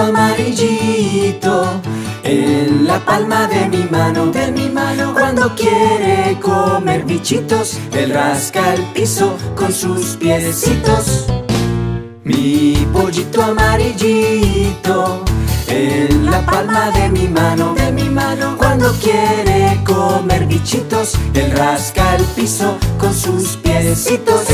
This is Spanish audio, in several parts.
amarillito en la palma de mi mano, de mi mano Cuando quiere comer bichitos Él rasca el piso con sus piecitos. Mi pollito amarillito en la palma de mi mano, de mi mano Cuando quiere comer bichitos Él rasca el piso con sus piecitos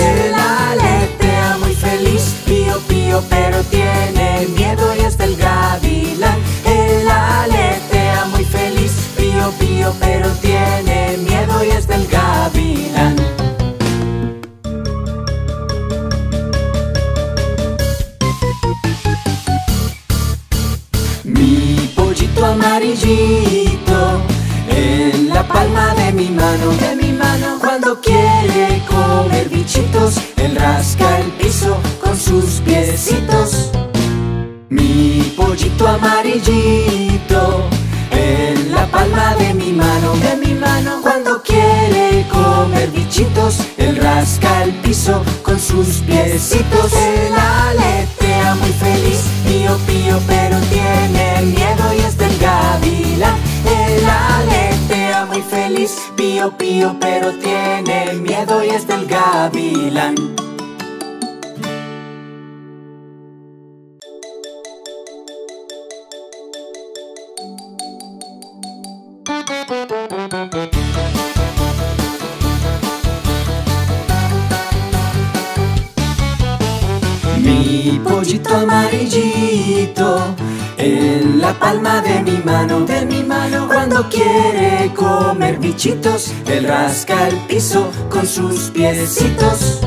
pero tiene miedo y es del gavilán. Mi pollito amarillito en la palma de mi mano, de mi mano Cuando quiere comer bichitos, él rasca el piso con sus piecitos. Mi pollito amarillito palma de mi mano, de mi mano Cuando quiere comer bichitos, él rasca el piso con sus piecitos. Él aletea muy feliz, pío pío pero tiene miedo y es del gavilán Él aletea muy feliz, pío pío pero tiene miedo y es del gavilán Mi pollito amarillito en la palma de mi mano, de mi mano Cuando quiere comer bichitos, él rasca el piso con sus piecitos.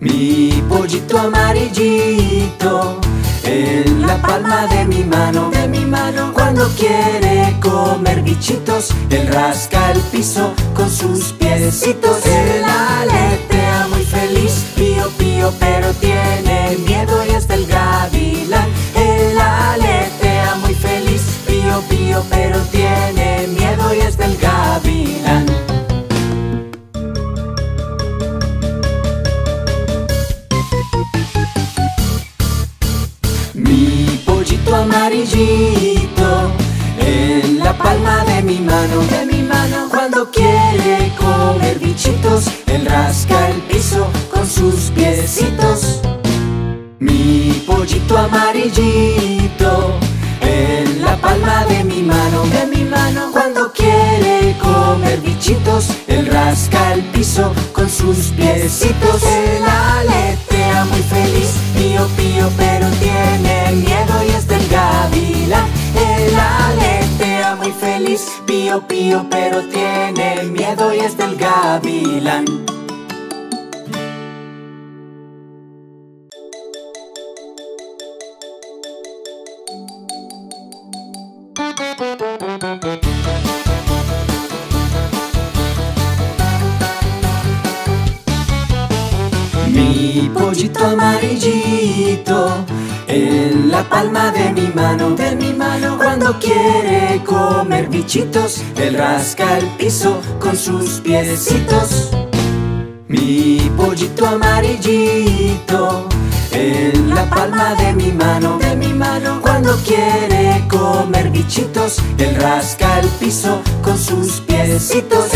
Mi pollito amarillito en la palma de mi mano, de mi mano. Cuando quiere comer bichitos, él rasca el piso con sus piecitos. Él aletea muy feliz, pío pío pero tiene Mi pollito amarillito en la palma de mi mano, de mi mano Cuando quiere comer bichitos, él rasca el piso con sus piecitos. Mi pollito amarillito en la palma de mi mano, de mi mano Cuando quiere comer bichitos, él rasca el piso con sus piecitos. Él aletea pío pío pero tiene miedo y es del gavilán. Mi pollito amarillito en la palma de mi mano, de mi mano Cuando quiere comer bichitos, él rasca el piso con sus piecitos. Mi pollito amarillito en la palma de mi mano, de mi mano Cuando quiere comer bichitos, él rasca el piso con sus piecitos